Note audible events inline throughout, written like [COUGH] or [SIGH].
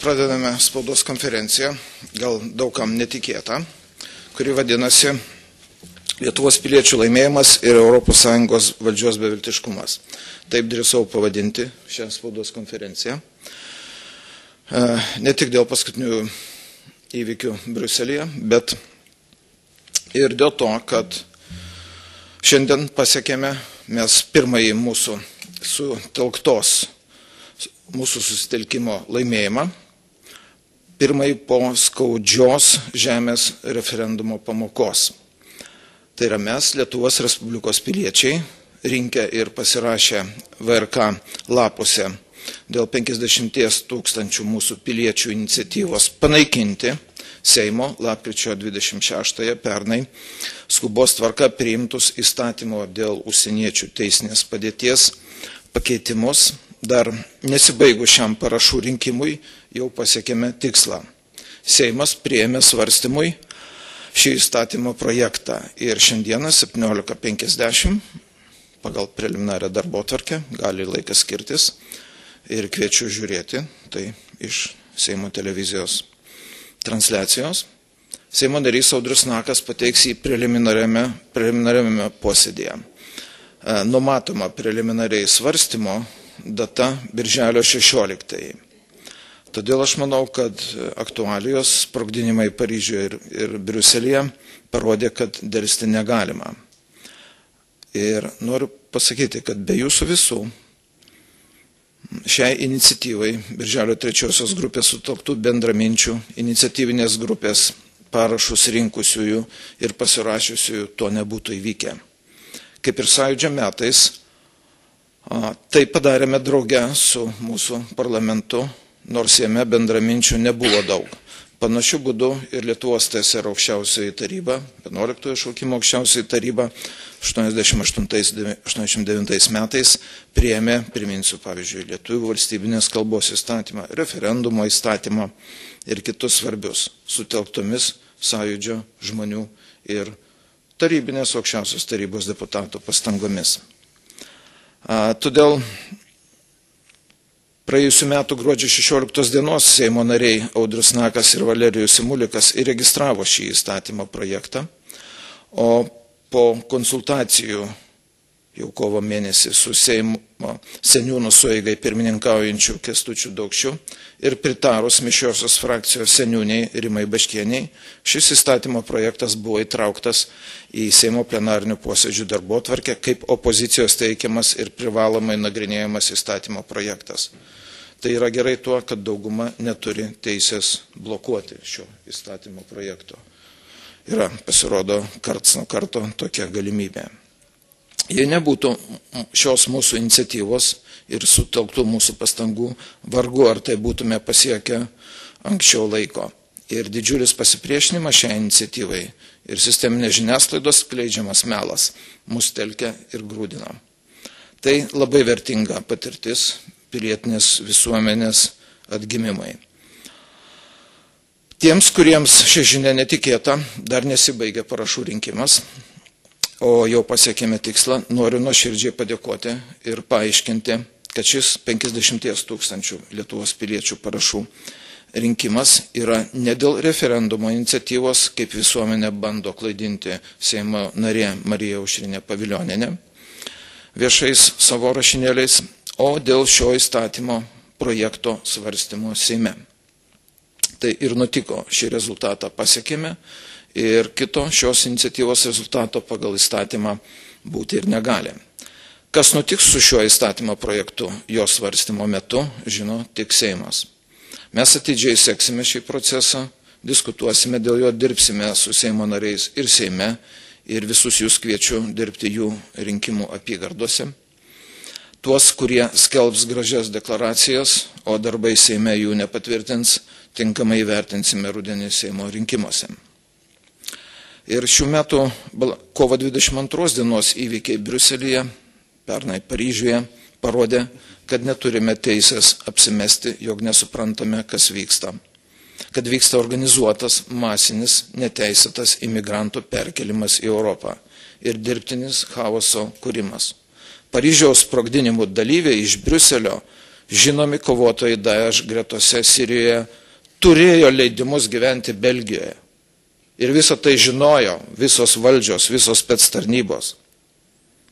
pradedame spaudos konferenciją, gal daugam netikėtą, kuri vadinasi Lietuvos piliečių laimėjimas ir ES valdžios beviltiškumas. Taip drįsau pavadinti šią spaudos konferenciją. Ne tik dėl paskutinių įvykių Bruselėje, bet ir dėl to, kad šiandien pasiekėme mes pirmąjį mūsų sutelktos mūsų susitelkimo laimėjimą, pirmai po skaudžios žemės referendumo pamokos. Tai yra mes, Lietuvos Respublikos piliečiai, rinkę ir pasirašę VRK lapuose dėl 50 tūkstančių mūsų piliečių iniciatyvos panaikinti Seimo lapkričio 26 pernai skubos tvarka priimtus įstatymo dėl užsieniečių teisinės padėties pakeitimus dar nesibaigus šiam parašų rinkimui jau pasiekėme tikslą. Seimas prieėmė svarstymui šį įstatymo projektą ir šiandieną 17.50 pagal preliminarią darbo tvarkę gali laikas skirtis ir kviečiu žiūrėti tai iš Seimo televizijos transliacijos. Seimo narys Audrius Nakas pateiks į preliminariame, preliminariame posėdėje. Numatoma preliminariai svarstymo data birželio 16. Todėl aš manau, kad aktualijos sprogdinimai Paryžiuje ir, ir Briuselėje parodė, kad dėlsti negalima. Ir noriu pasakyti, kad be jūsų visų šiai iniciatyvai Birželio trečiosios grupės sutoktų bendraminčių iniciatyvinės grupės parašus rinkusiųjų ir pasirašiusiųjų to nebūtų įvykę. Kaip ir sąjūdžio metais, Tai padarėme drauge su mūsų parlamentu, nors jame bendraminčių nebuvo daug. Panašių būdų ir Lietuvos TSR aukščiausioji taryba, 11 šaukimo aukščiausioji taryba 88-89 metais priėmė, priminsiu, pavyzdžiui, Lietuvų valstybinės kalbos įstatymą, referendumo įstatymą ir kitus svarbius, sutelktomis sąjūdžio žmonių ir tarybinės aukščiausios tarybos deputatų pastangomis. Todėl praėjusiu metu gruodžio 16 dienos Seimo nariai Audrius Nakas ir Valerijus Simulikas įregistravo šį įstatymo projektą, o po konsultacijų jau kovo mėnesį su Seimo seniūnų sueigai pirmininkaujančių Kestučių Daukščių ir pritarus mišiosios frakcijos seniūniai Rimai Baškieniai, šis įstatymo projektas buvo įtrauktas į Seimo plenarinių posėdžių darbo tvarkę kaip opozicijos teikiamas ir privalomai nagrinėjamas įstatymo projektas. Tai yra gerai tuo, kad dauguma neturi teisės blokuoti šio įstatymo projekto. Yra, pasirodo, karts nuo karto tokia galimybė. Jei nebūtų šios mūsų iniciatyvos ir sutelktų mūsų pastangų, vargu ar tai būtume pasiekę anksčiau laiko. Ir didžiulis pasipriešinimas šiai iniciatyvai ir sisteminės žiniasklaidos skleidžiamas melas mus telkia ir grūdina. Tai labai vertinga patirtis pilietinės visuomenės atgimimai. Tiems, kuriems ši žinia netikėta, dar nesibaigė parašų rinkimas, o jau pasiekėme tikslą, noriu nuoširdžiai padėkoti ir paaiškinti, kad šis 50 tūkstančių Lietuvos piliečių parašų rinkimas yra ne dėl referendumo iniciatyvos, kaip visuomenė bando klaidinti Seimo narė Marija Aušrinė Paviljoninė viešais savo rašinėliais, o dėl šio įstatymo projekto svarstymo Seime. Tai ir nutiko, šį rezultatą pasiekėme ir kito šios iniciatyvos rezultato pagal įstatymą būti ir negali. Kas nutiks su šiuo įstatymo projektu jo svarstymo metu, žino tik Seimas. Mes atidžiai seksime šį procesą, diskutuosime dėl jo, dirbsime su Seimo nariais ir Seime ir visus jūs kviečiu dirbti jų rinkimų apygardose. Tuos, kurie skelbs gražias deklaracijas, o darbai Seime jų nepatvirtins, tinkamai vertinsime rudenį Seimo rinkimuose. Ir šių metų kovo 22 dienos įvykiai Briuselėje, pernai Paryžiuje, parodė, kad neturime teisės apsimesti, jog nesuprantame, kas vyksta. Kad vyksta organizuotas, masinis, neteisėtas imigrantų perkelimas į Europą ir dirbtinis chaoso kūrimas. Paryžiaus sprogdinimų dalyviai iš Briuselio žinomi kovotojai Daesh gretose Sirijoje turėjo leidimus gyventi Belgijoje. Ir visą tai žinojo visos valdžios, visos spets tarnybos.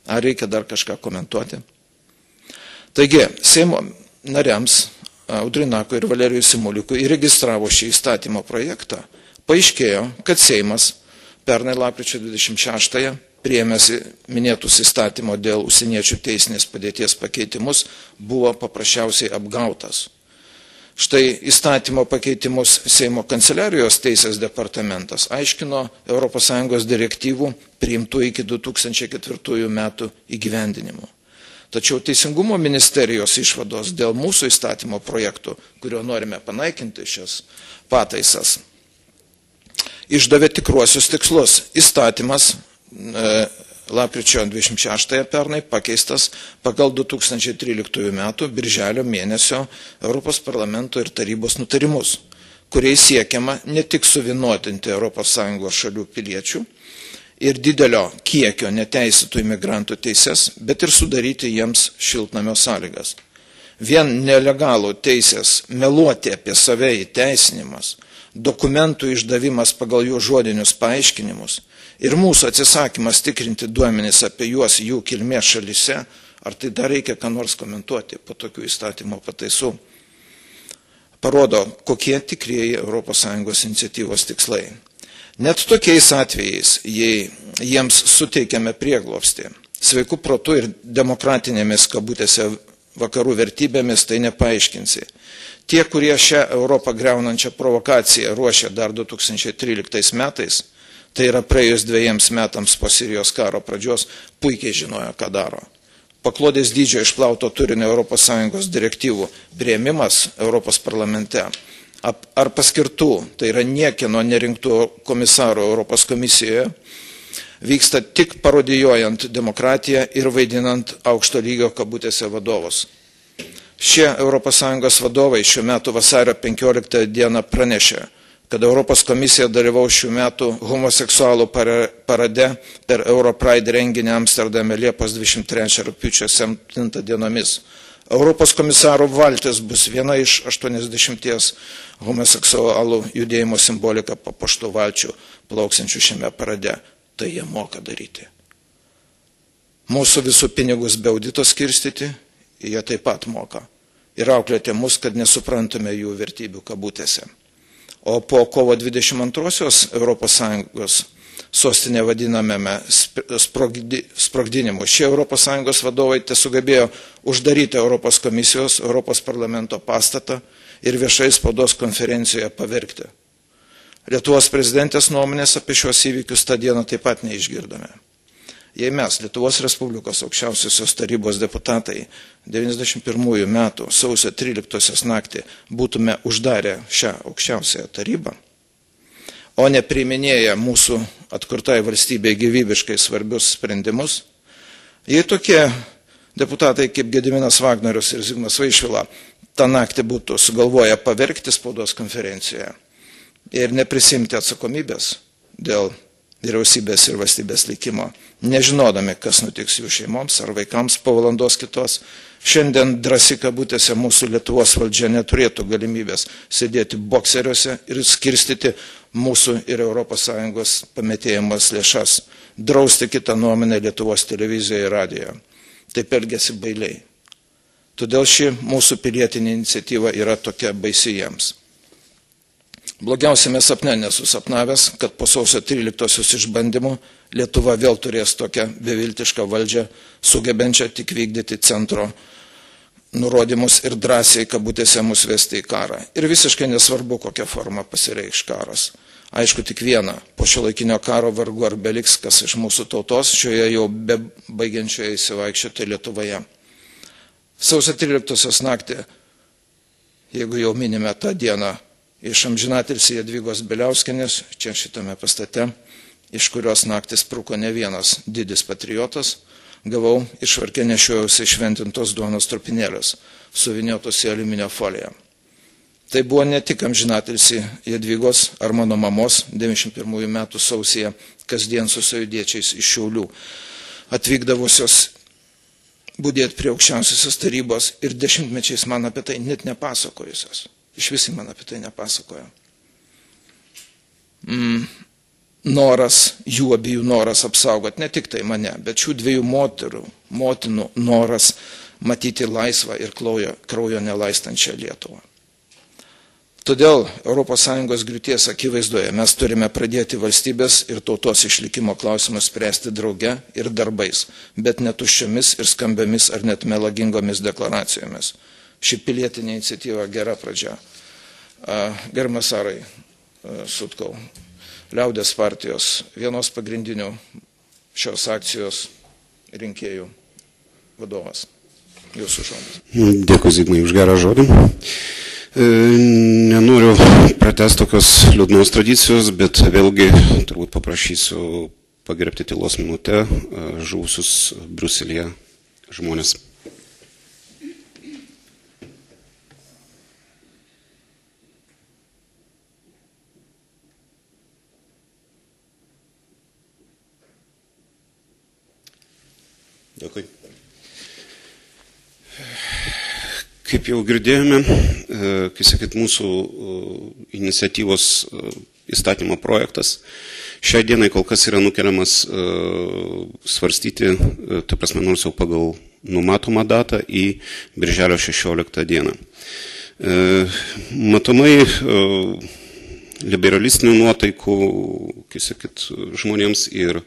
Ar reikia dar kažką komentuoti? Taigi, Seimo nariams Audrinako ir Valerijui Simulikui įregistravo šį įstatymo projektą. Paaiškėjo, kad Seimas pernai lapkričio 26-ąją priėmėsi minėtus įstatymo dėl užsieniečių teisinės padėties pakeitimus, buvo paprasčiausiai apgautas. Štai įstatymo pakeitimus Seimo kanceliarijos teisės departamentas aiškino ES direktyvų priimtų iki 2004 metų įgyvendinimo. Tačiau Teisingumo ministerijos išvados dėl mūsų įstatymo projektų, kurio norime panaikinti šias pataisas, išdavė tikruosius tikslus. Įstatymas e, lapkričio 26 pernai pakeistas pagal 2013 metų birželio mėnesio Europos parlamento ir tarybos nutarimus, kuriais siekiama ne tik suvienotinti ES šalių piliečių, ir didelio kiekio neteisėtų imigrantų teises, bet ir sudaryti jiems šiltnamio sąlygas. Vien nelegalų teisės meluoti apie save įteisinimas, dokumentų išdavimas pagal jų žodinius paaiškinimus ir mūsų atsisakymas tikrinti duomenys apie juos jų kilmės šalise, ar tai dar reikia ką nors komentuoti po tokių įstatymo pataisų, parodo, kokie tikrieji ES iniciatyvos tikslai. Net tokiais atvejais, jei jiems suteikiame prieglopstį, sveikų protų ir demokratinėmis kabutėse vakarų vertybėmis tai nepaaiškinsi. Tie, kurie šią Europą greunančią provokaciją ruošė dar 2013 metais, tai yra praėjus dviejams metams po Sirijos karo pradžios, puikiai žinojo, ką daro. Paklodės dydžio išplauto turinio ES direktyvų prieimimas Europos parlamente ar paskirtų, tai yra niekino nerinktų komisaro Europos komisijoje, vyksta tik parodijuojant demokratiją ir vaidinant aukšto lygio kabutėse vadovus. Šie ES vadovai šiuo metu vasario 15 dieną pranešė, kad Europos komisija dalyvau šių metų homoseksualų parade per Europride renginį Amsterdame Liepos 23 rūpiučio 7 dienomis. Europos komisarų valtis bus viena iš 80 homoseksualų judėjimo simbolika papuoštų valčių plauksinčių šiame parade. Tai jie moka daryti. Mūsų visų pinigus be audito skirstyti, jie taip pat moka. Ir auklėte mus, kad nesuprantume jų vertybių kabutėse. O po kovo 22-osios ES sostinė vadinamėme sprogdinimu. Šie ES vadovai tesugebėjo uždaryti Europos komisijos, Europos parlamento pastatą ir viešai spaudos konferencijoje paverkti. Lietuvos prezidentės nuomonės apie šios įvykius tą dieną taip pat neišgirdome. Jei mes, Lietuvos Respublikos aukščiausiosios tarybos deputatai, 91 metų sausio 13 naktį būtume uždarę šią aukščiausiąją tarybą, o ne priiminėję mūsų atkurtai valstybei gyvybiškai svarbius sprendimus, jei tokie deputatai kaip Gediminas Vagnorius ir Zigmas Vaišvila tą naktį būtų sugalvoję paverkti spaudos konferencijoje ir neprisimti atsakomybės dėl vyriausybės ir valstybės likimo, nežinodami, kas nutiks jų šeimoms ar vaikams po valandos kitos, šiandien drasi kabutėse mūsų Lietuvos valdžia neturėtų galimybės sėdėti bokseriuose ir skirstyti mūsų ir ES pametėjimas lėšas, drausti kitą nuomonę Lietuvos televizijoje ir radijoje. Taip elgesi bailiai. Todėl ši mūsų pilietinė iniciatyva yra tokia baisi jiems. Blogiausiame sapne nesusapnavęs, kad po sausio 13-osios išbandymų Lietuva vėl turės tokią beviltišką valdžią, sugebenčią tik vykdyti centro nurodymus ir drąsiai kabutėse mus vesti į karą. Ir visiškai nesvarbu, kokią formą pasireikš karas. Aišku, tik viena, po šio laikinio karo vargu ar beliks kas iš mūsų tautos šioje jau be baigiančioje įsivaikščioti Lietuvoje. Sausio 13 naktį, jeigu jau minime tą dieną, iš amžinatilsi Jadvygos Beliauskinės, čia šitame pastate, iš kurios naktis spruko ne vienas didis patriotas, gavau iš varkė nešiojusi šventintos duonos trupinėlės, suviniotos į aliuminio foliją. Tai buvo ne tik amžinatilsi Jadvygos ar mano mamos 91 metų sausėje kasdien su sojudiečiais iš Šiaulių, atvykdavusios būdėti prie aukščiausiosios tarybos ir dešimtmečiais man apie tai net nepasakojusios. Iš visai man apie tai nepasakojo. Mm, noras, jų abiejų noras apsaugoti ne tik tai mane, bet šių dviejų moterų, motinų noras matyti laisvą ir kraujo, kraujo nelaistančią Lietuvą. Todėl ES griūties akivaizdoje mes turime pradėti valstybės ir tautos išlikimo klausimus spręsti drauge ir darbais, bet netuščiomis ir skambiamis ar net melagingomis deklaracijomis. Ši pilietinė iniciatyva gera pradžia. Gerbiamas Arai Sutkau, Liaudės partijos vienos pagrindinių šios akcijos rinkėjų vadovas. Jūsų žodis. Dėkui Zigmai už gerą žodį. E, nenoriu prates tokios liūdnos tradicijos, bet vėlgi turbūt paprašysiu pagerbti tylos minutę e, žuvusius Bruselėje žmonės. Dėkui. Kaip jau girdėjome, e, kai sakyt, mūsų e, iniciatyvos e, įstatymo projektas šiai dienai kol kas yra nukeliamas svarstyti, ta prasme, nors jau pagal numatomą datą į birželio 16 dieną. Matomai liberalistinių nuotaikų, kaip sakyt, žmonėms ir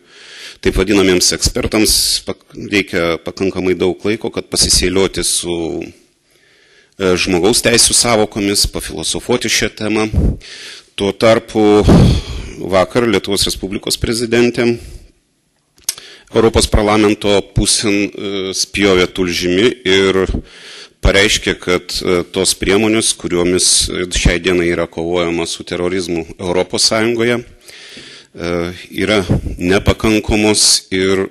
taip vadinamiems ekspertams reikia pakankamai daug laiko, kad pasisėlioti su E, žmogaus teisų savokomis, pafilosofuoti šią temą. Tuo tarpu vakar Lietuvos Respublikos prezidentė Europos parlamento pusin e, spjovė tulžimi ir pareiškė, kad e, tos priemonės, kuriomis šiai dienai yra kovojama su terorizmu Sąjungoje, yra nepakankamos ir,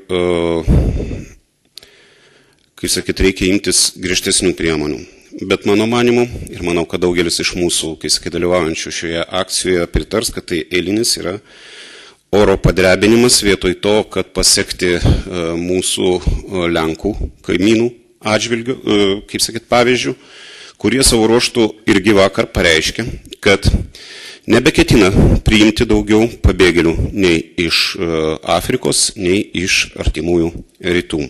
kaip sakyt, reikia imtis griežtesnių priemonių. Bet mano manimu, ir manau, kad daugelis iš mūsų, kai sakai, dalyvaujančių šioje akcijoje pritars, kad tai eilinis yra oro padrebinimas vietoj to, kad pasiekti e, mūsų e, Lenkų kaimynų atžvilgių, e, kaip sakyt, pavyzdžių, kurie savo ruoštų irgi vakar pareiškė, kad nebeketina priimti daugiau pabėgėlių nei iš Afrikos, nei iš artimųjų rytų.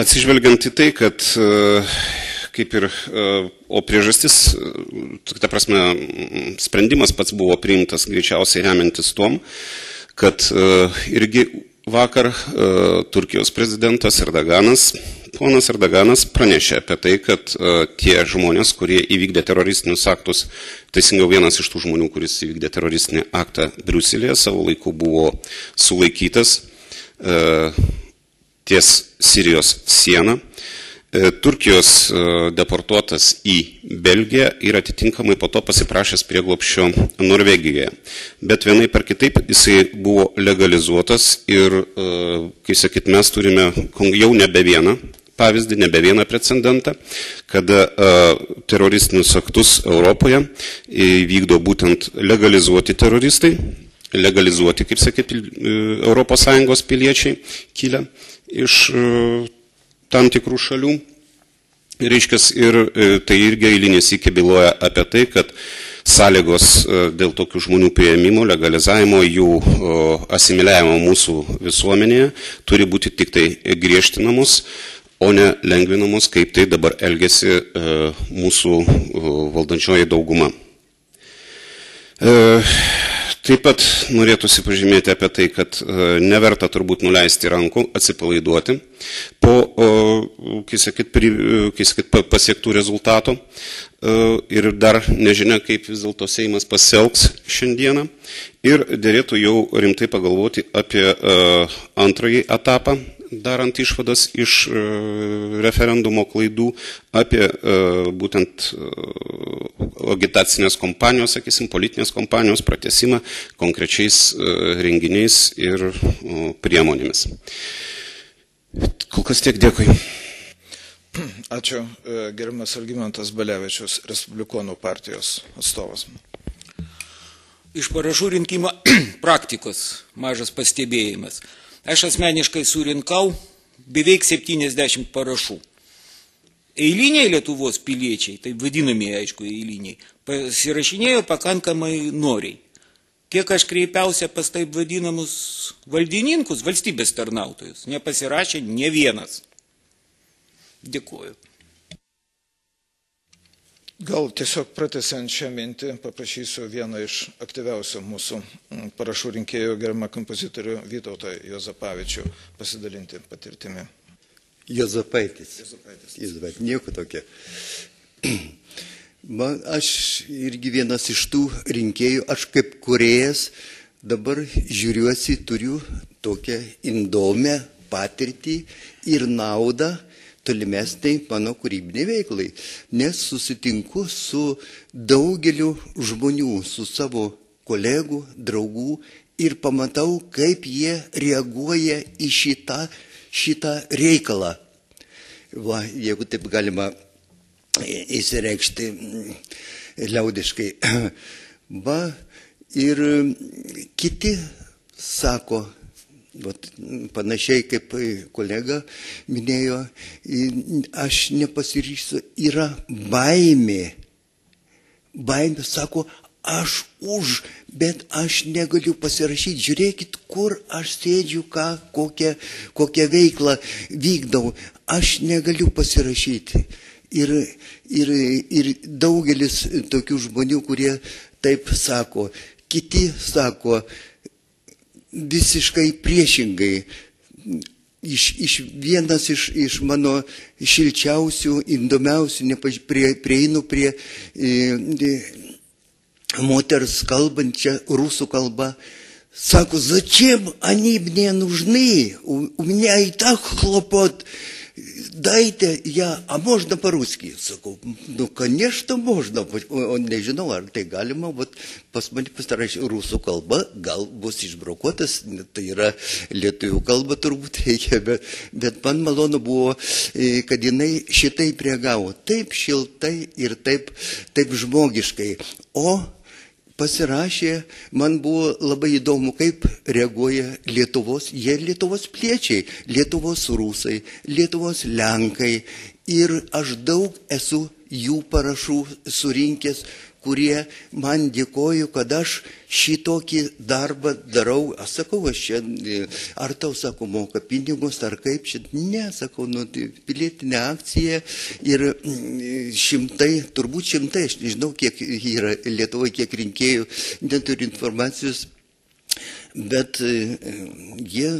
Atsižvelgiant į tai, kad e, kaip ir, e, o priežastis, e, ta prasme, sprendimas pats buvo priimtas greičiausiai remiantis tom, kad irgi vakar Turkijos prezidentas Erdaganas, ponas Erdaganas pranešė apie tai, kad tie žmonės, kurie įvykdė teroristinius aktus, teisingiau vienas iš tų žmonių, kuris įvykdė teroristinį aktą Briuselėje, savo laiku buvo sulaikytas ties Sirijos sieną. E, Turkijos e, deportuotas į Belgiją ir atitinkamai po to pasiprašęs prieglopščio Norvegijoje. Bet vienai per kitaip jisai buvo legalizuotas ir, e, kai sakyt, mes turime jau nebe vieną pavyzdį, nebe vieną precedentą, kada teroristinius aktus Europoje vykdo būtent legalizuoti teroristai, legalizuoti, kaip sakyti, ES piliečiai kilę iš e, tam tikrų šalių. Reiškia, ir e, tai irgi eilinės iki byloja apie tai, kad sąlygos e, dėl tokių žmonių prieimimo, legalizavimo, jų asimiliavimo mūsų visuomenėje turi būti tik tai griežtinamos, o ne lengvinamos, kaip tai dabar elgesi mūsų valdančioji dauguma. Taip pat norėtųsi pažymėti apie tai, kad e, neverta turbūt nuleisti rankų, atsipalaiduoti po, kai sakyt, pri, kai sakyt, pasiektų rezultatų e, ir dar nežinia, kaip vis dėlto Seimas pasielgs šiandieną. Ir dėrėtų jau rimtai pagalvoti apie e, antrąjį etapą darant išvadas iš referendumo klaidų apie būtent agitacinės kompanijos, sakysim, politinės kompanijos pratesimą konkrečiais renginiais ir priemonėmis. Kol kas tiek dėkui. Ačiū, gerimas Algymantas Balevičius, Respublikonų partijos atstovas. iš parašų rinkimo [CLEARS THROAT] praktikos mažas pastebėjimas. Aš asmeniškai surinkau beveik 70 parašų. Eiliniai Lietuvos piliečiai, tai vadinamieji, aišku, eiliniai, pasirašinėjo pakankamai noriai. Kiek aš kreipiausia pas taip vadinamus valdininkus, valstybės tarnautojus, nepasirašė ne vienas. Dėkuoju. Gal tiesiog pratesiant šią mintį, paprašysiu vieną iš aktyviausių mūsų mm, parašų rinkėjų, geramą kompozitorių Vytautą Jozapavičių, pasidalinti patirtimi. Jozapaitis. Jozapaitis. Nieko tokia. [CLEARS THROAT] Man, aš irgi vienas iš tų rinkėjų, aš kaip kuriejas dabar žiūriuosi, turiu tokią įdomią patirtį ir naudą tolimesniai mano kūrybiniai veiklai, nes susitinku su daugeliu žmonių, su savo kolegų, draugų ir pamatau, kaip jie reaguoja į šitą, šitą reikalą. Va, jeigu taip galima įsireikšti liaudiškai. [CLEARS THROAT] Va, ir kiti sako, Vat, panašiai kaip kolega minėjo, aš nepasiryšiu, yra baimė. Baimė sako, aš už, bet aš negaliu pasirašyti. Žiūrėkit, kur aš sėdžiu, ką, kokią, kokią veiklą vykdau. Aš negaliu pasirašyti. Ir, ir, ir daugelis tokių žmonių, kurie taip sako, kiti sako, visiškai priešingai. Iš, iš vienas iš, iš mano šilčiausių, įdomiausių, nepaž, prie, prieinu prie e, e, moters kalbančią rusų kalbą. Саку, зачем они мне нужны? У, у меня и так хлопот. дайте я, а можно по-русски? Sakau, nu, конечно, можно. O nežinau, ar tai galima, bet pas mane pasirašė rusų kalba, gal bus išbrokuotas, tai yra lietuvių kalba turbūt reikia, bet, bet man malonu buvo, kad jinai šitaip reagavo, taip šiltai ir taip, taip žmogiškai. O pasirašė, man buvo labai įdomu, kaip reaguoja Lietuvos, jie Lietuvos pliečiai, Lietuvos rusai, Lietuvos lenkai. Ir aš daug esu jų parašų surinkęs, kurie man dėkoju, kad aš šitokį darbą darau. Aš sakau, aš čia, ar tau, sako, moka pinigus, ar kaip čia. Ne, sakau, nu, tai pilietinė akcija ir mm, šimtai, turbūt šimtai, aš nežinau, kiek yra Lietuvoje, kiek rinkėjų, neturiu informacijos. Bet jie,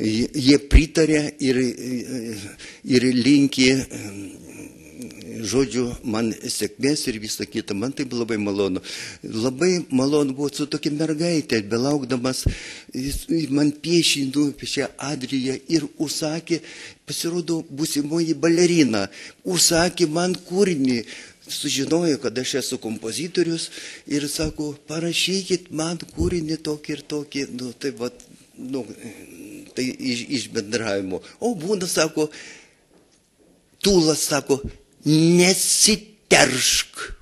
jie pritarė ir, ir linki žodžiu, man sėkmės ir visa kita, man tai labai malonu. Labai malonu buvo su tokia mergaitė, belaukdamas, jis man piešė Adriją ir užsakė, pasirodo, būsimoji balerina, užsakė man kūrinį, sužinojo, kad aš esu kompozitorius ir sako, parašykit man kūrinį tokį ir tokį, nu, tai, va, nu, tai iš, iš bendravimo. O būna, sako, Tūlas sako, nesiteršk.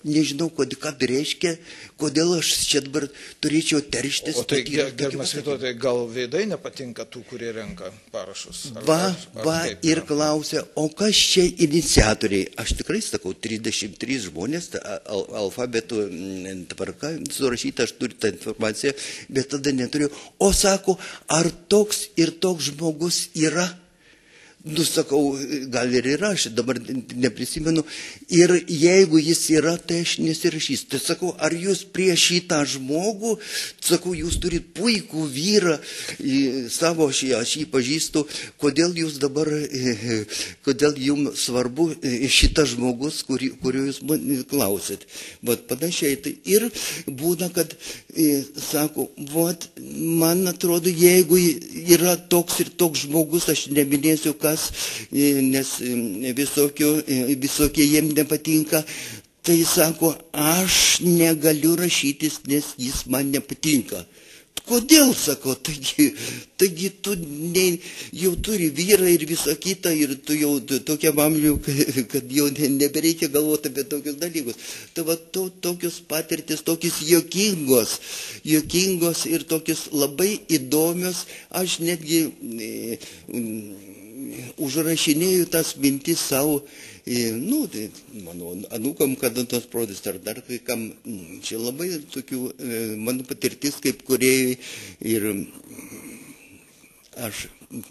Nežinau, kodėl, ką tai reiškia, kodėl aš čia dabar turėčiau terštis. O tai, gerbiamas Vytautai, gal veidai nepatinka tų, kurie renka parašus? Ar, va, ar, ar va, ir klausia, o kas čia iniciatoriai? Aš tikrai sakau, 33 žmonės, al, alfabetų tvarka surašyta, aš turiu tą informaciją, bet tada neturiu. O sako, ar toks ir toks žmogus yra? Nusakau, gal ir yra, aš dabar neprisimenu. Ir jeigu jis yra, tai aš nesirašysiu. Tai sakau, ar jūs prieš šitą žmogų, sakau, jūs turit puikų vyrą, savo aš, aš jį pažįstu, kodėl jūs dabar, [LAUGHS] kodėl jums svarbu šitas žmogus, kurį, kurio jūs klausėt. Vat panašiai. Tai ir būna, kad, sako, vat, man atrodo, jeigu yra toks ir toks žmogus, aš neminėsiu, ką kas, nes visokio, visokie jiem nepatinka. Tai sako, aš negaliu rašytis, nes jis man nepatinka. kodėl, sako, taigi, taigi tu ne, jau turi vyrą ir visą kitą ir tu jau tokiam amžiui, [LAUGHS] kad jau nebereikia galvoti apie tokius dalykus. Tai va, to, tokius patirtis, tokius jokingos, jokingos ir tokius labai įdomios, aš netgi e, užrašinėjau tas mintis savo nu, tai mano anūkam kada tos prodys ar dar kai kam. Čia labai tokių mano patirtis kaip kuriejai ir aš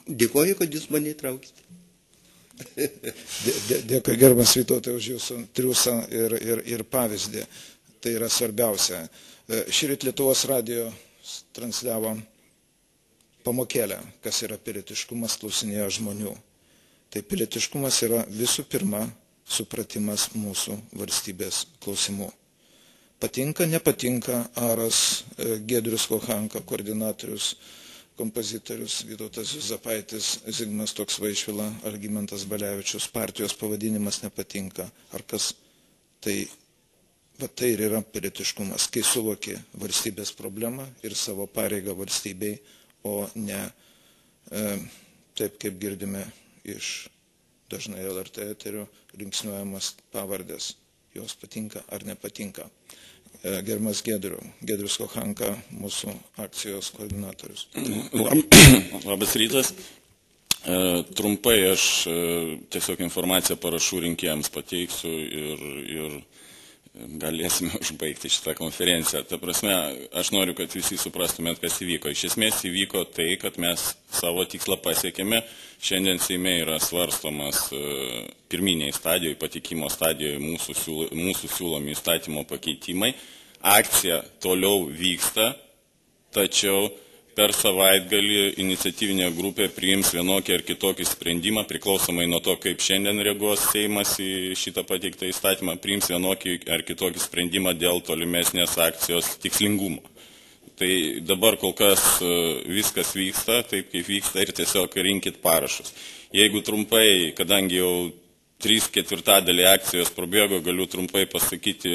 dėkoju, kad jūs mane įtraukite. Dėkui gerbiamas Vytautai už jūsų triusą ir, ir, ir pavyzdį. Tai yra svarbiausia. Šįryt Lietuvos radio transliavo pamokėlę, kas yra piritiškumas, klausinėjo žmonių. Tai pilietiškumas yra visų pirma supratimas mūsų valstybės klausimų. Patinka, nepatinka Aras, e, Gedrius Kohanka, koordinatorius, kompozitorius Vytautas Zapaitis, Zigmas Toks Vaišvila, Algymantas Balevičius, partijos pavadinimas nepatinka. Ar kas tai, va tai ir yra pilietiškumas, kai suvoki valstybės problemą ir savo pareigą valstybei, o ne e, taip, kaip girdime iš dažnai LRT eterio linksniuojamas pavardės. Jos patinka ar nepatinka. E, gerbiamas Gedriu, Gedrius Kohanka, mūsų akcijos koordinatorius. [COUGHS] Labas rytas. E, trumpai aš tiesiog informaciją parašų rinkėjams pateiksiu ir, ir galėsime [LAUGHS] užbaigti šitą konferenciją. Ta prasme, aš noriu, kad visi suprastumėt, kas įvyko. Iš esmės įvyko tai, kad mes savo tikslą pasiekėme. Šiandien Seime yra svarstomas e, pirminiai stadijoje, patikimo stadijoje mūsų, siūlo, mūsų siūlomi įstatymo pakeitimai. Akcija toliau vyksta, tačiau per savaitgalį iniciatyvinė grupė priims vienokį ar kitokį sprendimą, priklausomai nuo to, kaip šiandien reaguos Seimas į šitą pateiktą įstatymą, priims vienokį ar kitokį sprendimą dėl tolimesnės akcijos tikslingumo. Tai dabar kol kas e, viskas vyksta taip, kaip vyksta ir tiesiog rinkit parašus. Jeigu trumpai, kadangi jau trys ketvirtadaliai akcijos prabėgo, galiu trumpai pasakyti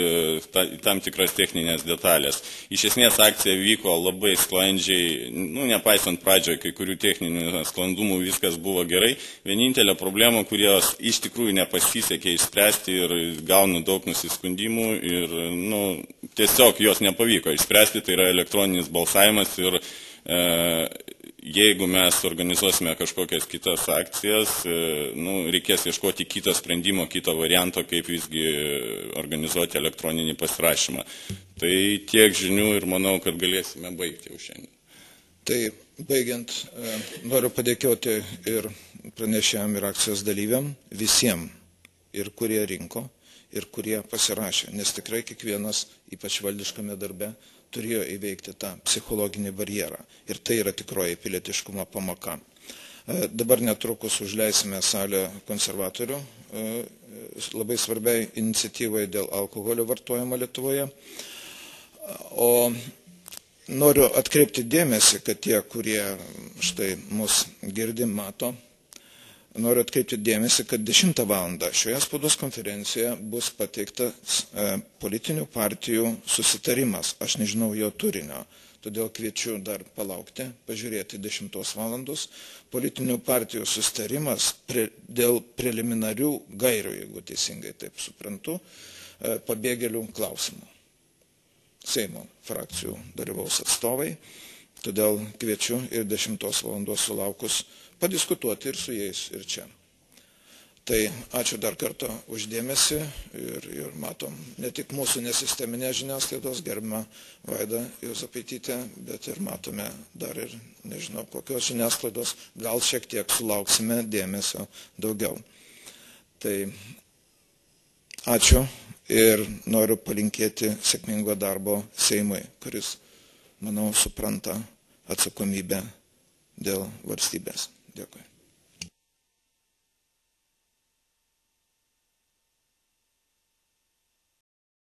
ta, tam tikras techninės detalės. Iš esmės akcija vyko labai sklandžiai, nu, nepaisant pradžioje kai kurių techninių sklandumų, viskas buvo gerai. Vienintelė problema, kurios iš tikrųjų nepasisekė išspręsti ir gaunu daug nusiskundimų ir nu, tiesiog jos nepavyko išspręsti, tai yra elektroninis balsavimas ir e, jeigu mes organizuosime kažkokias kitas akcijas, e, nu, reikės ieškoti kito sprendimo, kito varianto, kaip visgi organizuoti elektroninį pasirašymą. Tai tiek žinių ir manau, kad galėsime baigti jau šiandien. Tai baigiant, e, noriu padėkoti ir pranešėjam ir akcijos dalyviam, visiems, ir kurie rinko, ir kurie pasirašė, nes tikrai kiekvienas, ypač valdiškame darbe, turėjo įveikti tą psichologinį barjerą. Ir tai yra tikroji pilietiškumo pamoka. E, dabar netrukus užleisime salę konservatorių e, labai svarbiai iniciatyvai dėl alkoholio vartojimo Lietuvoje. O noriu atkreipti dėmesį, kad tie, kurie štai mus girdi, mato, Noriu atkreipti dėmesį, kad 10 val. šioje spaudos konferencijoje bus pateiktas e, politinių partijų susitarimas. Aš nežinau jo turinio, todėl kviečiu dar palaukti, pažiūrėti 10 val. Politinių partijų susitarimas pre, dėl preliminarių gairių, jeigu teisingai taip suprantu, e, pabėgėlių klausimų. Seimo frakcijų dalyvaus atstovai, todėl kviečiu ir 10 val. sulaukus padiskutuoti ir su jais ir čia. Tai ačiū dar kartą uždėmesi ir, ir matom ne tik mūsų nesisteminė žiniasklaidos gerbima Vaida Jozapaitytė, bet ir matome dar ir nežinau kokios žiniasklaidos, gal šiek tiek sulauksime dėmesio daugiau. Tai ačiū ir noriu palinkėti sėkmingo darbo Seimui, kuris, manau, supranta atsakomybę dėl valstybės. Дякую.